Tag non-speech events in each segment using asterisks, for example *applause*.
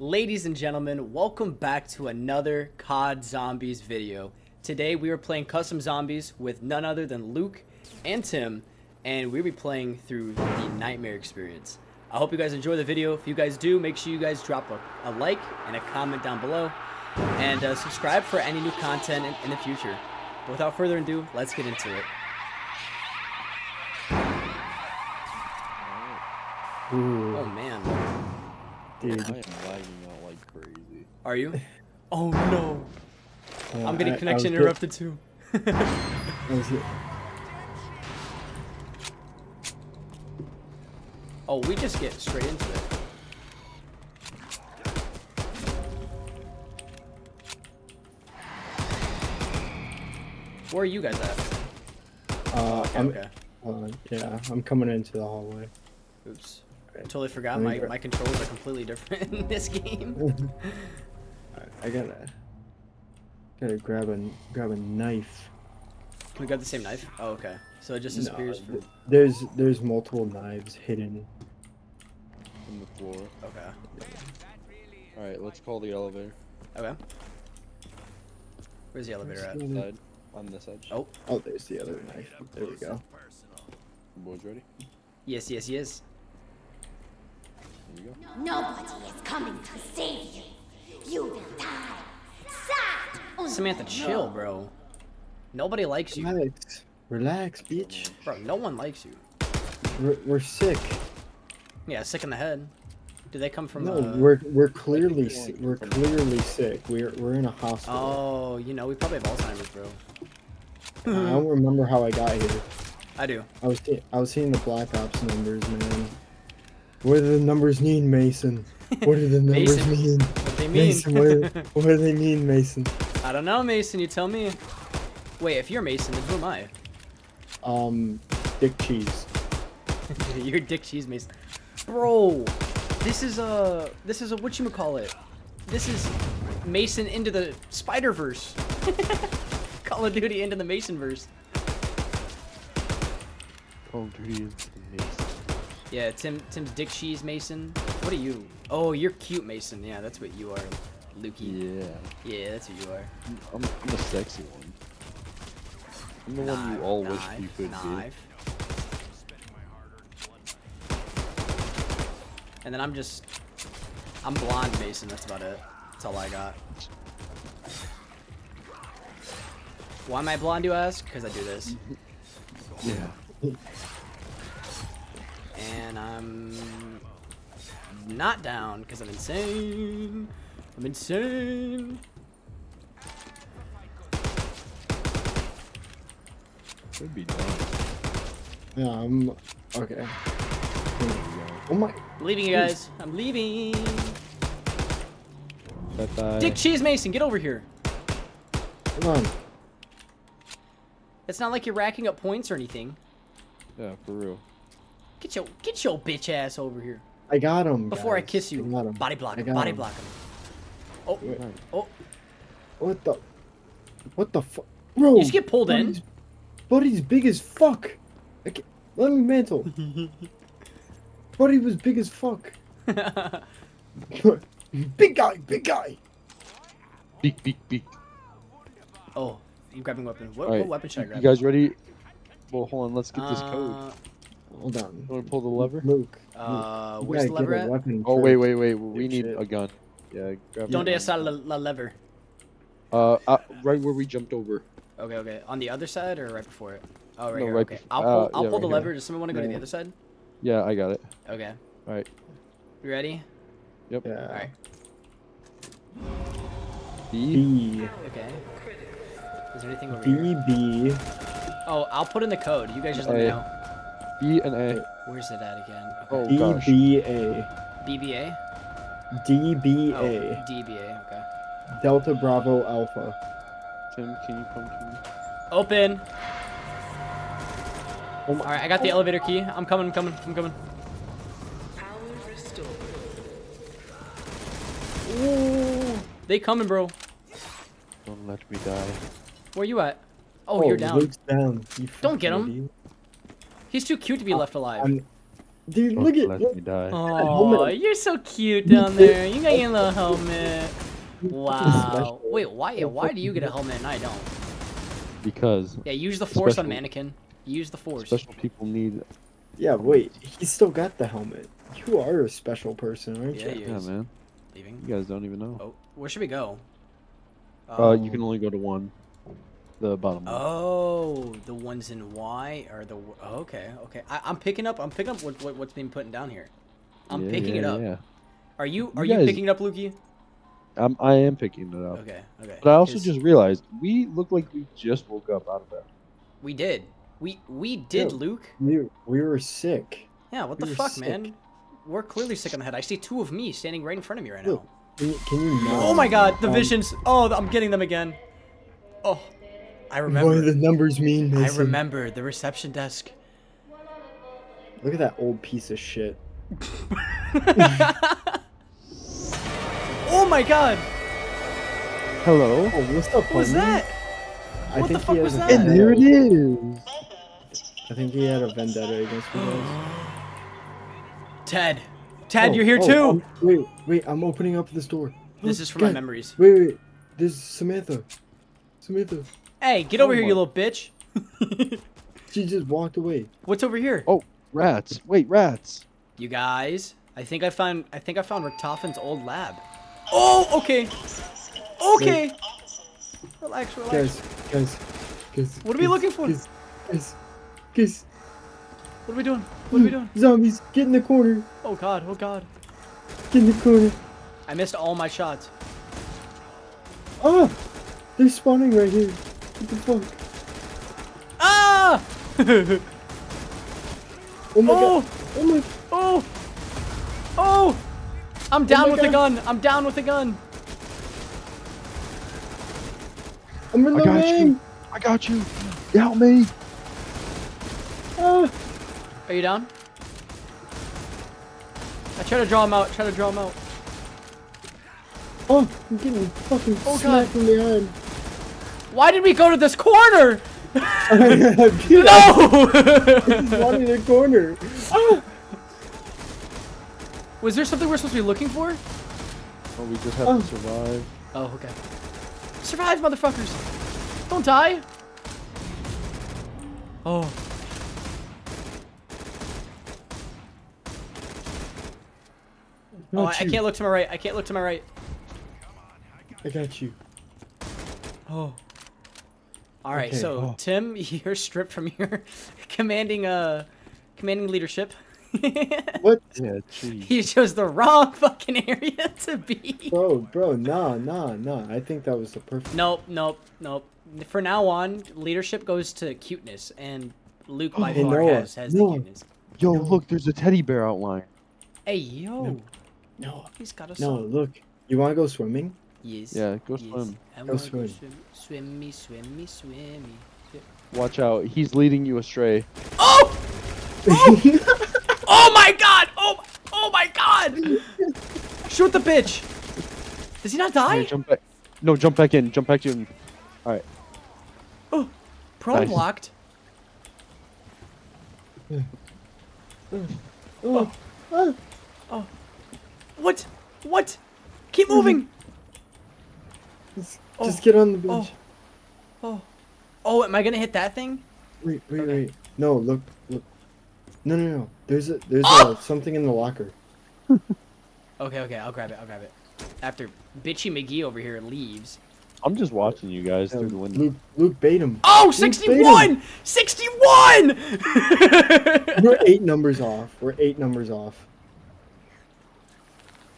Ladies and gentlemen, welcome back to another COD Zombies video. Today we are playing custom zombies with none other than Luke and Tim, and we'll be playing through the Nightmare experience. I hope you guys enjoy the video. If you guys do, make sure you guys drop a, a like and a comment down below, and uh, subscribe for any new content in, in the future. But without further ado, let's get into it. Ooh, Oh man, dude. I am lagging out like crazy. Are you? *laughs* Oh no, uh, I'm getting I- I connection was interrupted too. *laughs* get- I was get- Oh, we just get straight into it. Where are you guys at? uh, Okay, I'm, okay. uh, yeah, I'm coming into the hallway. Oops. I totally forgot my, my controls are completely different *laughs* in this game. Alright, I gotta, gotta grab a grab a knife. Can we grab the same knife? Oh, okay. So it just No, disappears from... there's there's multiple knives hidden. On the floor. Okay. Alright, let's call the elevator. Okay. Where's the elevator at? Side. On this edge. Oh, Oh, there's the other knife. There we go. Boys ready? yes, yes, yes. Here you go. Nobody is coming to save you. You will die. Sad. Oh, Samantha, chill, bro. Nobody likes you. Relax, relax, bitch. Bro, no one likes you. We're, we're sick. Yeah, sick in the head. Do they come from No, uh, we're we're clearly Like, we're clearly sick. We're we're in a hospital. Oh, you know, we probably have Alzheimer's, bro. I don't *laughs* remember how I got here. I do. I was I was seeing the Black Ops numbers, man. What do the numbers mean, Mason? What do the *laughs* numbers Mason. mean? What they mean? Mason, what, *laughs* what do they mean, Mason? I don't know, Mason. You tell me. Wait, if you're Mason, then who am I? Um, Dick Cheese. *laughs* you're Dick Cheese Mason. Bro, this is a this is a what you call it? This is Mason into the Spider Verse. Call of Duty into the Mason verse. Call of Duty is amazing. Yeah, Tim Tim's Dick Cheese Mason. What are you? Oh, you're cute Mason. Yeah, that's what you are, Lukey. Yeah. Yeah, that's what you are. I'm, I'm the sexy one. I'm the one you all wish you could knife. And then I'm just, I'm blonde Mason. That's about it. That's all I got. Why am I blonde, you ask? Because I do this. *laughs* Yeah. And I'm not down because I'm insane. I'm insane. Could be nice. Yeah, I'm okay. Oh my! I'm leaving you guys. I'm leaving. Bye-bye. Dick Cheese Mason, get over here. Come on! It's not like you're racking up points or anything. Yeah, for real. Get your get your bitch ass over here. I got him. Before I kiss you, got him. body block I him, got body him. block him. Oh, Wait, oh, What the? What the fuck, bro? you just get pulled in. Buddy's, Buddy's big as fuck. I ca- Let me mantle. *laughs* Buddy was big as fuck. *laughs* big guy, big guy. Big, big, big. oh, I'm grabbing weapon. What, Alright, what weapon should I grab? You guys ready? Well, hold on. Let's get this code. Uh, Uh, Hold on. You want to pull the lever? Luke. uh, you where's the lever at? Oh, wait, first. wait, wait. We need Dipshit. a gun. Yeah, grab Donde the está la, la lever? Uh, uh, right where we jumped over. Okay, okay. On the other side or right before it? Oh, right No, here. right okay. bef- I'll uh, pull. I'll yeah, pull the right here. lever. Does someone want to go to the other side? Yeah, I got it. Okay. All right. You ready? Yep. Yeah. All right. B. B. Okay. Is there anything over here? B. B. Oh, I'll put in the code. You guys just let me know. B and A. Where's it at again? Oh D. gosh. B. A. BBA. D. B. Oh, DBA. Okay. Delta Bravo Alpha. Tim, can you come to me? Open. Oh. All right, I got the elevator key. I'm coming. I'm coming. I'm coming. Ooh, they coming, bro. Don't let me die. Where you at? Oh, oh you're down. Luke's down. You Don't get fucking him. Idiot. He's too cute to be left alive. I'm, Dude, Don't look at let look. me die. Oh, helmet. you're so cute down there. You got your little helmet. Wow. Wait, why? Yeah, why do you get a helmet and I don't? Because Yeah, use the force on Special. mannequin. Use the force. special people need. Yeah, wait. He still got the helmet. You are a special person, aren't Yeah, you? you- Yeah, man. Leaving. You guys don't even know. Oh, where should we go? Uh, you can only go to one. The bottom one. Oh, the ones in Y are the. Okay, okay. I, I'm picking up. I'm picking up what, what what's being put down here. I'm Yeah, picking it up. Yeah. Are you You are you guys- picking it up, Lukey? I'm, I am picking it up. Okay, okay. But I also 'cause just realized we look like we just woke up out of bed. we did. We we did, Yeah. Luke. We, we were sick. Yeah. What We the fuck, sick. man? We're clearly sick on the head. I see two of me standing right in front of me right now. Look, Can you, can you? Oh my god, the visions. Oh, I'm getting them again. Oh, I remember. What do remember. the numbers mean? I remember the reception desk. Look at that old piece of shit. *laughs* oh my god, Hello. Oh, what's up, what was that? I What the think fuck he was has a that? And there it is. I think he had a vendetta against me. *gasps* Ted, Ted, Oh, you're here oh, too. um, wait, wait, I'm opening up this door. This is from my memories. Wait, wait, this is Samantha. Samantha. Hey, get over Oh here, you little bitch. *laughs* She just walked away. What's over here? Oh, rats. Wait, rats. You guys, I think I found I think I found Richtofen's old lab. Oh, okay. Okay. Relax, relax. Guys, guys, guys. What are we looking for? Guys, guys, guys. What are we doing? What are we doing? Zombies, get in the corner. Oh god, oh god. Get in the corner. I missed all my shots. Ah! They're spawning right here. What the fuck? Ah! *laughs* Oh my Oh! god. Oh my. Oh! Oh! I'm down my with the gun. I'm down with the gun. I'm I got reloading. you. I got you. Help me. Ah! Are you down? I try to draw him out. Try to draw him out. Oh, I'm getting fucking Oh, smacked from behind. Why did we go to this corner? *laughs* No! I just wanted a corner. Ah! *gasps* Was there something we're supposed to be looking for? Oh, we just have Oh. to survive. Oh, okay. Survive, motherfuckers! Don't die! Oh. Oh, I, I can't look to my right. I can't look to my right. I got you. Oh. All right, Okay, so oh. Tim, *laughs* you're stripped from your commanding uh commanding leadership. *laughs* What? Yeah, jeez. he chose the wrong fucking area *laughs* to be. Bro, bro, nah, nah, nah. I think that was the perfect. Nope, nope, nope. For now on, leadership goes to cuteness, and Luke by Hey, far Noah, has has the cuteness. Yo, look, there's a teddy bear outline. Hey yo, No, he's got a no, look. You want to go swimming? Yes. Yeah, go yes. swim. I Go wanna swim. swim. Swim me, swim me, swim me. swim- Watch out. He's leading you astray. Oh! Oh *laughs* oh my god! Oh! Oh my god! Shoot the bitch! Does he not Hey, die? jump back. No, jump back in. Jump back in. Alright. Prone Nice. blocked. oh, ah. What? What? Keep moving. Just, Oh, just get on the bench. Oh. Oh, am I gonna hit that thing? Wait, wait, Okay. wait. No, look, look. No, no, no. There's a there's Oh! a *gasps* something in the locker. *laughs* Okay, okay, I'll grab it. I'll grab it. After bitchy McGee over here leaves. I'm just watching you guys Um, through the window. Luke, Luke bait him. Oh, Luke 61! him. 61! We're eight numbers off. We're eight numbers off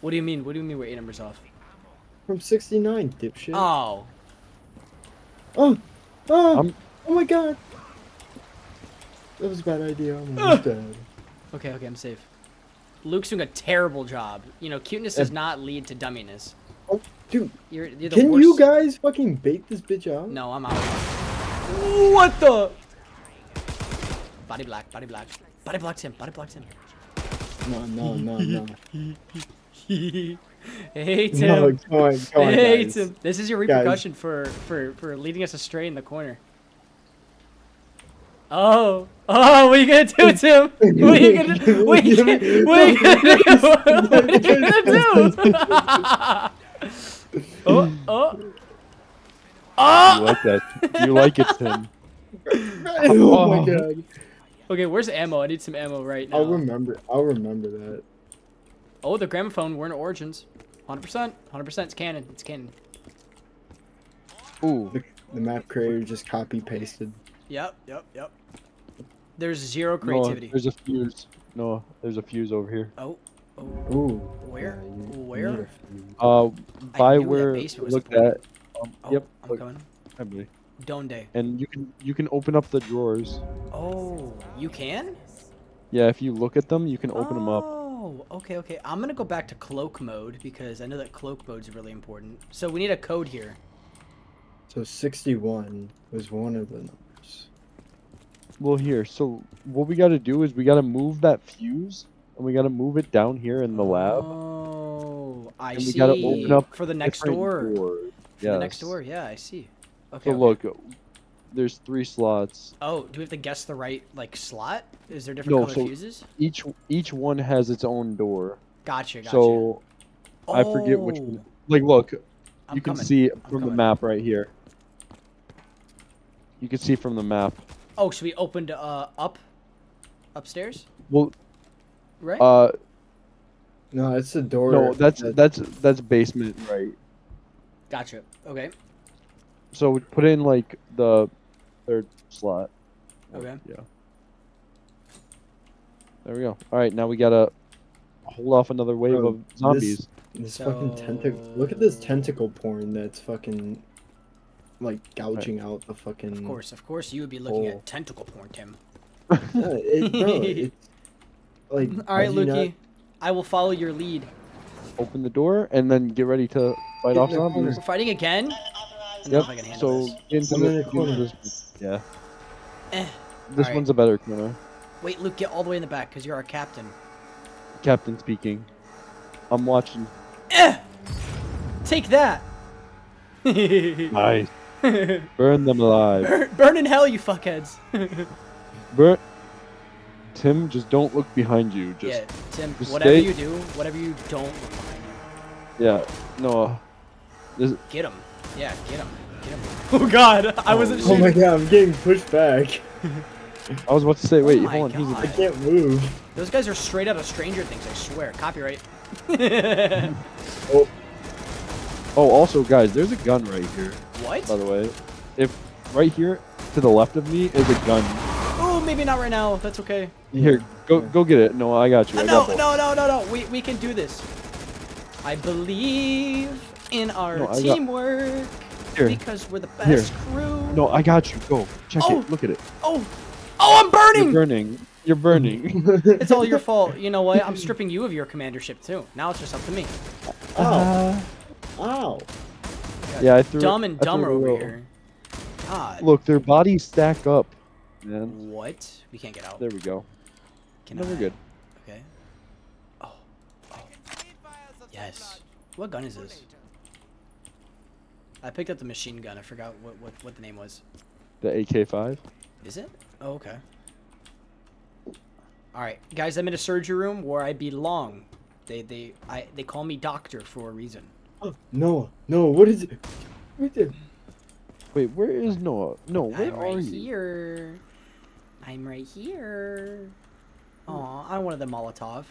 what do you mean? What do you mean we're eight numbers off? From 69, dipshit. Oh. Oh, oh, I'm- oh my god. That was a bad idea. I'm Ugh. dead. Okay, okay, I'm safe. Luke's doing a terrible job. You know, cuteness does not lead to dumminess. Oh, dude, You're, you're the can worst. you guys fucking bait this bitch out? No, I'm out. What the? Body black, body black. Body blocked him, body blocked him. No, no, no, no. *laughs* *laughs* hey, Tim. No, go on, go on, hey, guys. Tim. This is your Guys. repercussion for, for, for leading us astray in the corner. Oh, oh, what are you gonna do, Tim? *laughs* What are you gonna do? What are you gonna, what are you gonna do? *laughs* What are you gonna do? Oh, oh, oh. You Oh! like that? You like it, Tim? oh my god. Okay, where's ammo? I need some ammo right now. I'll remember. I'll remember that. Oh, the gramophone. We're in Origins. 100%. 100%. It's canon. It's canon. Ooh. The, the map creator just copy pasted. Yep, yep, yep. There's zero No, creativity. there's a fuse. No, there's a fuse over here. Oh, oh. Ooh. Where? yeah, you- you Where? need a few. Uh, by where basement was looked at. Um, Oh, yep. I'm look, coming. hi, buddy. Donde. And you can you can open up the drawers. Oh, you can? Yeah, if you look at them, you can open them up. Okay, okay. I'm gonna go back to cloak mode because I know that cloak mode is really important. So we need a code here. So 61 was one of the numbers. Well, here. So what we got to do is we got to move that fuse, and we got to move it down here in the lab. Oh, I And we see. gotta open up for the next door. doors. For the next door, yeah, I see. Okay. So okay. look, there's three slots. Oh, do we have to guess the right like slot? Is there different No, color so- fuses? Each each one has its own door. Gotcha, gotcha. So I forget which Oh, one. Like, look, I'm you can coming. see I'm from the map right here. You can see from the map. Oh, so we opened uh up, upstairs, Well, right? uh, No, it's the door. no, that's that- that's that's basement, right? gotcha. Okay. So we put in like the third slot. Okay. Yeah. There we go. All right, now we gotta hold off another wave Bro, of zombies. This fucking tentacle. Look at this tentacle porn that's fucking like gouging out the fucking. Of course, of course, you would be looking Oh. at tentacle porn, Tim. *laughs* Yeah, it, bro, *laughs* it's like. *laughs* All right, how do you Lukey, not- I will follow your lead. Open the door and then get ready to fight Get off in zombies. We're fighting again. I don't know Yep. if I can So this. into I'm the, in the corner. Into this- yeah. Eh. This Alright. one's a better corner. Wait, Luke, get all the way in the back because you're our captain. Captain speaking. I'm watching. Eh! Take that. *laughs* Nice. Burn them alive. burn, burn in hell, you fuckheads. *laughs* Burn. Tim, just don't look behind you. Just yeah, Tim. just Whatever stay- you do, whatever you don't look behind you. yeah. No. This, Get him. Yeah, get him. Get him. Oh God, I wasn't Oh my god, I'm getting pushed back. *laughs* I was about to say, wait, my hold on. He's. I can't move. Those guys are straight out of Stranger Things. I swear. Copyright. *laughs* *laughs* Oh, Oh, also, guys, there's a gun right here. what? By the way, if right here to the left of me is a gun. Oh, maybe not right now. That's okay. Here, go go get it. No, I got you. Uh, I no, got no, no, no, no. We, we can do this. I believe in our No, I got- teamwork Here. because we're the Here. best crew. No, I got you. Go. Check Oh. it. Look at it. Oh, oh, I'm You're burning. burning. You're burning. *laughs* It's all your fault. You know what? I'm stripping you of your commandership too. Now it's just up to me. Oh. Uh, Ow. Ow. yeah, I threw. Dumb and dumber it over here. God. Look, their bodies stack up. Man, What? We can't get out. there we go. Can No, we're good. Okay. Oh. Oh. Yes. What gun is this? I picked up the machine gun. I forgot what, what, what the name was. The AK-5. Is it? Oh, okay. Alright, guys, I'm in a surgery room where I belong. They they I they call me doctor for a reason. Oh, Noah. No, what is it? What the- Wait, where is Noah? No, where I'm are right you? here. I'm right here. Aw, I wanted the Molotov.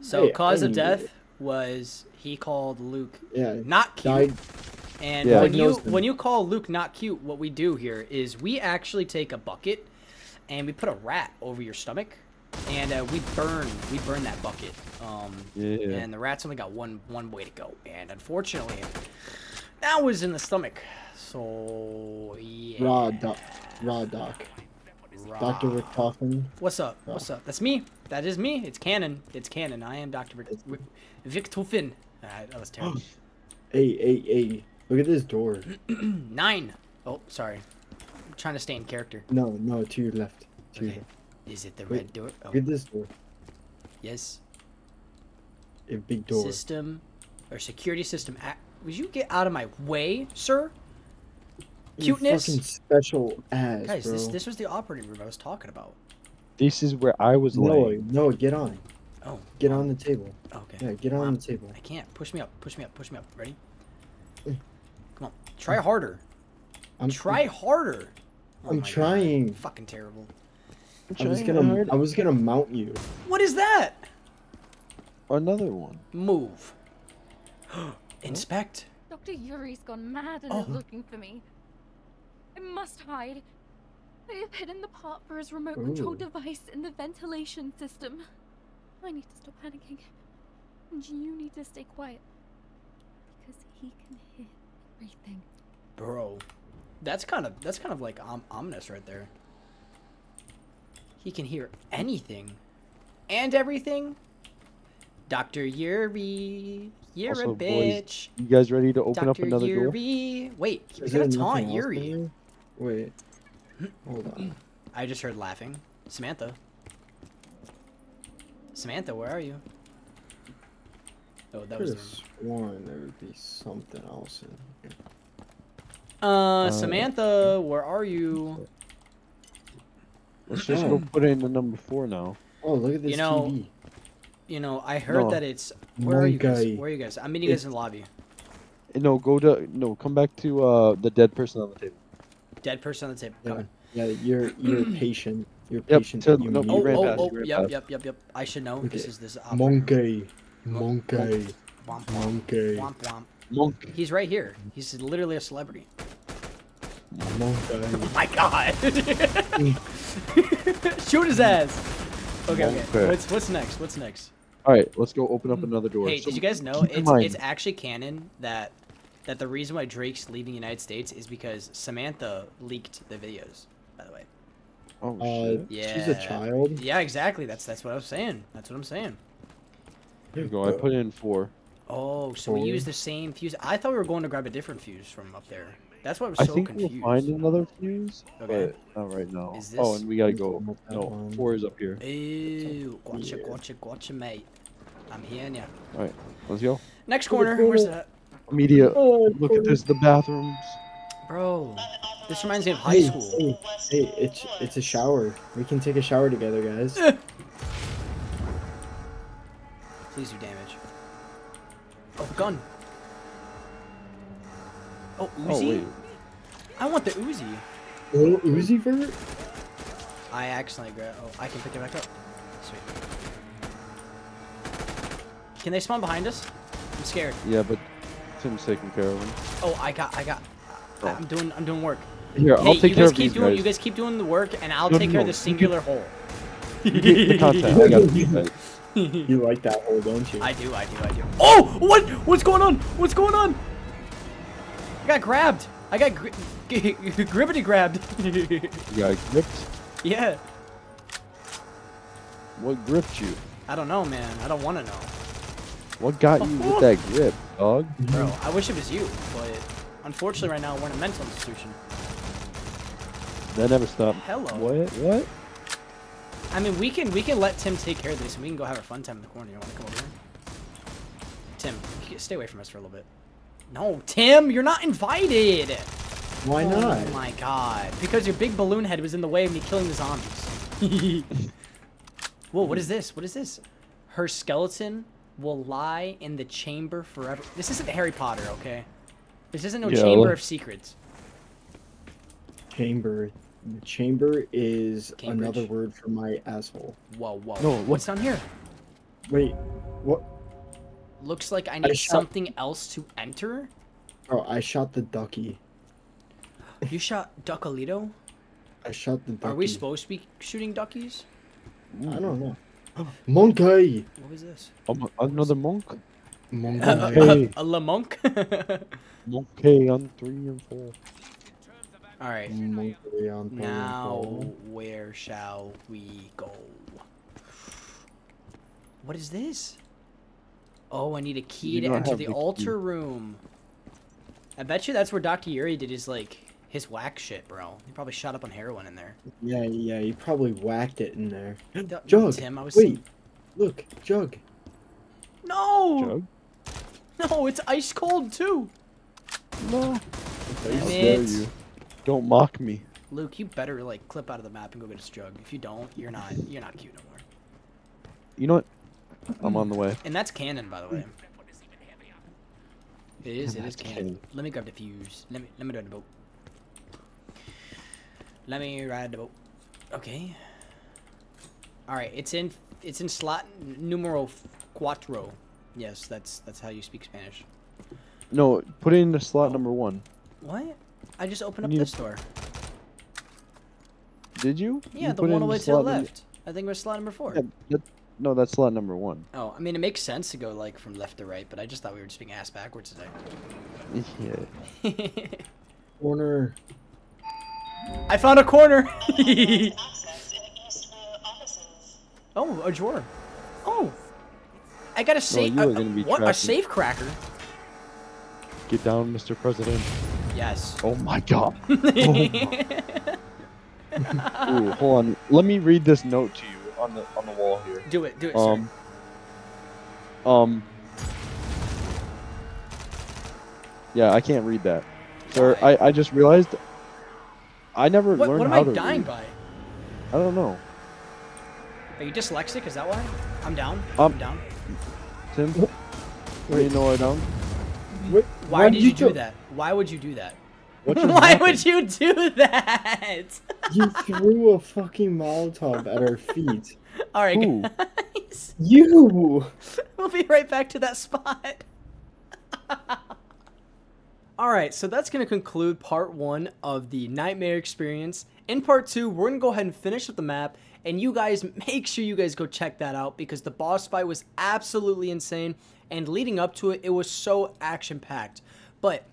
So Hey, cause I of death it. was he called Luke Yeah. not cute. Died. And Yeah. when you Diagnosed him. when you call Luke not cute, what we do here is we actually take a bucket and we put a rat over your stomach, and uh, we burn we burn that bucket. Um, Yeah. And the rat's only got one one way to go, and unfortunately, that was in the stomach. So yeah. Raw doc. Raw doc. Dr. Raw. Rick Coffin. What's up? What's up? That's me. That is me. It's canon. It's canon. I am Dr. Vic- Vic- Victor Finn. Ah, that was terrible. *gasps* Hey, hey, hey. Look at this door. *clears throat* Nine. Oh, sorry. I'm trying to stay in character. No, no, to your left. To your left. Is it the Wait, red door? Oh, Look at this door. yes. A big door. System or security system. Would you get out of my way, sir? You Cuteness. fucking special ass, Guys, bro. this this was the operating room I was talking about. This is where I was Noah, laying. Noah, get on. Oh, Get on the table. okay. Yeah, get Wow. on the table. I can't. Push me up. Push me up. Push me up. Ready? Eh. Come on. Try harder. I'm Try harder. Oh I'm my God. trying. Fucking terrible. I was Trying gonna. hard. I was gonna mount you. What is that? Another one. Move. Inspect. Dr. Yuri's gone mad and Oh. is looking for me. I must hide. I have hidden the part for his remote control device in the ventilation system. I need to stop panicking. And you need to stay quiet. Because he can hear everything. Bro. That's kind of that's kind of like om- ominous right there. He can hear anything and everything. Dr. Yuri, you're Also, a boys, bitch. You guys ready to open Dr. up another door? Yuri. Wait, we Is gotta taunt nothing else in Yuri. Wait. *clears throat* Hold on. I just heard laughing. Samantha. Samantha, where are you? Oh, that Could was have the sworn there would be something else in here. Uh, Samantha, where are you? Let's just go put it in the number four now. Oh, look at this You know, TV. You know, I heard No. that it's. Where are you guys? Monkey. Where are you guys? I'm meeting you guys in the lobby. No, go to no. Come back to uh the dead person on the table. Dead person on the table. Yeah, yeah, you're you're *clears throat* patient. You're Yep, patient. to- you no, need you Oh, ran oh, past, oh, you ran yep, past. yep, yep, yep. I should know. This Okay. is this. operating room. Monkey. Monkey. Womp womp. Monkey. Womp womp. Monk. He's right here. He's literally a celebrity. Monkey. Oh my god! *laughs* Shoot his ass. Okay, okay. Okay. What's what's next? What's next? All right, let's go open up another door. Hey, So did you guys know it's it's actually canon that that the reason why Drake's leaving the United States is because Samantha leaked the videos. By the way. Oh Uh, shit. Yeah. she's a child. Yeah, exactly. That's that's what I was saying. That's what I'm saying. Here you go. I put in four. Oh, so we use the same fuse. I thought we were going to grab a different fuse from up there. That's why I was I so think confused. we'll find another fuse, Okay. but not right now. Is Oh, and we gotta go. Open No, four is up here. Ew, gotcha, Yeah. gotcha, gotcha, mate. I'm hearing ya. All right, let's go. Next corner. Where's that? Media. Oh, Look at this. The bathrooms. Bro, this reminds me of high Hey, school. hey, hey, it's it's a shower. We can take a shower together, guys. *laughs* Please do damage. Oh, gun. Oh, oh, Uzi? Oh wait. I want the Uzi. Little Uzi vert? I accidentally grabbed. Oh, I can pick it back up. Sweet. Can they spawn behind us? I'm scared. Yeah, but Tim's taking care of them. Oh, I got, I got. Oh. I'm doing, I'm doing work. Here, hey, I'll take you care guys of keep these doing, guys. you guys keep doing the work, and I'll No, take no, care of the singular hole. You get the *laughs* content. I got these guys. You like that hole, don't you? I do, I do, I do. Oh, what? What's going on? What's going on? I got grabbed. I got gri- *laughs* gribbity grabbed. *laughs* You got gripped. yeah. What gripped you? I don't know, man. I don't want to know. What got you with that grip, dog? Bro, I wish it was you, but unfortunately right now we're in a mental institution. That never stopped. Hello. What? What? I mean, we can we can let Tim take care of this and we can go have a fun time in the corner. You want to come over here? Tim, stay away from us for a little bit. No, Tim, you're not invited. Why oh not? Oh my god. Because your big balloon head was in the way of me killing the zombies. *laughs* Whoa, what is this? What is this? Her skeleton will lie in the chamber forever. This isn't Harry Potter, okay? This isn't no Yeah, chamber of secrets. Chamber. The chamber is Cambridge. another word for my asshole. Whoa, whoa. No, look. What's down here? Wait, what? Looks like I need shot- something else to enter. Oh, I shot the ducky. You shot Duckalito? I shot the ducky. Are we supposed to be shooting duckies? I don't know. *gasps* Monkey. What was this? Um, another monk? Monkey. Hey. *laughs* A La Monk? *laughs* Monkey on three and four. Alright. Monkey on pole. Now, where shall we go? What is this? Oh, I need a key You to enter have the the key. altar room. I bet you that's where Dr. Yuri did his, like, his whack shit, bro. He probably shot up on heroin in there. Yeah, yeah, you probably whacked it in there. *gasps* D- Jug. Tim, I was Wait, saying- look, Jug. No! Jug? No, it's ice cold, too! No. Damn it. you? Don't mock me. Luke, you better like clip out of the map and go get a jug. If you don't, you're not you're not cute no more. You know what? I'm on the way. And that's canon, by the way. It is. It is cannon. canon. canon. Let me grab the fuse. Let me let me ride the boat. Let me ride the boat. Okay. All right. It's in. It's in slot numero cuatro. Yes, that's that's how you speak Spanish. No, put it into slot Oh. number one. What? I just opened up You need this door. Did you? Yeah, You the one all the way to the left. I think we're slot number four. Yeah, that- no, that's slot number one. Oh, I mean, it makes sense to go like from left to right, but I just thought we were just being ass backwards today. Yeah. *laughs* today. Corner. I found a corner. Access in East Row offices. oh, a drawer. Oh, I got a safe. you are gonna what? A safe cracker? Get down, Mr. President. Yes. Oh my god. *laughs* *laughs* Ooh, hold on. Let me read this note to you on the on the wall here. do it. Do it, Um. Um. Yeah, I can't read that, sir. I I just realized. I never sir. What, learned what am how I to dying read. by? I don't know. Are you dyslexic? Is that why? I'm down. Um, I'm down. Tim, do you know I don't? Wait, Why, did you do that? Why would you do that? What *laughs* Why happened? would you do that? *laughs* You threw a fucking Molotov at our feet. *laughs* All right, Who? guys. You. We'll be right back to that spot. All right, so that's going to conclude part one of the Nightmare Experience. In part two, we're going to go ahead and finish up the map, and you guys, make sure you guys go check that out because the boss fight was absolutely insane, and leading up to it, it was so action packed. But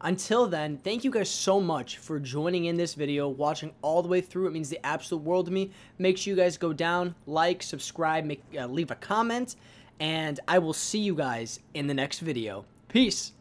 until then, thank you guys so much for joining in this video, watching all the way through. It means the absolute world to me. Make sure you guys go down, like, subscribe, make, uh, leave a comment, and I will see you guys in the next video. Peace.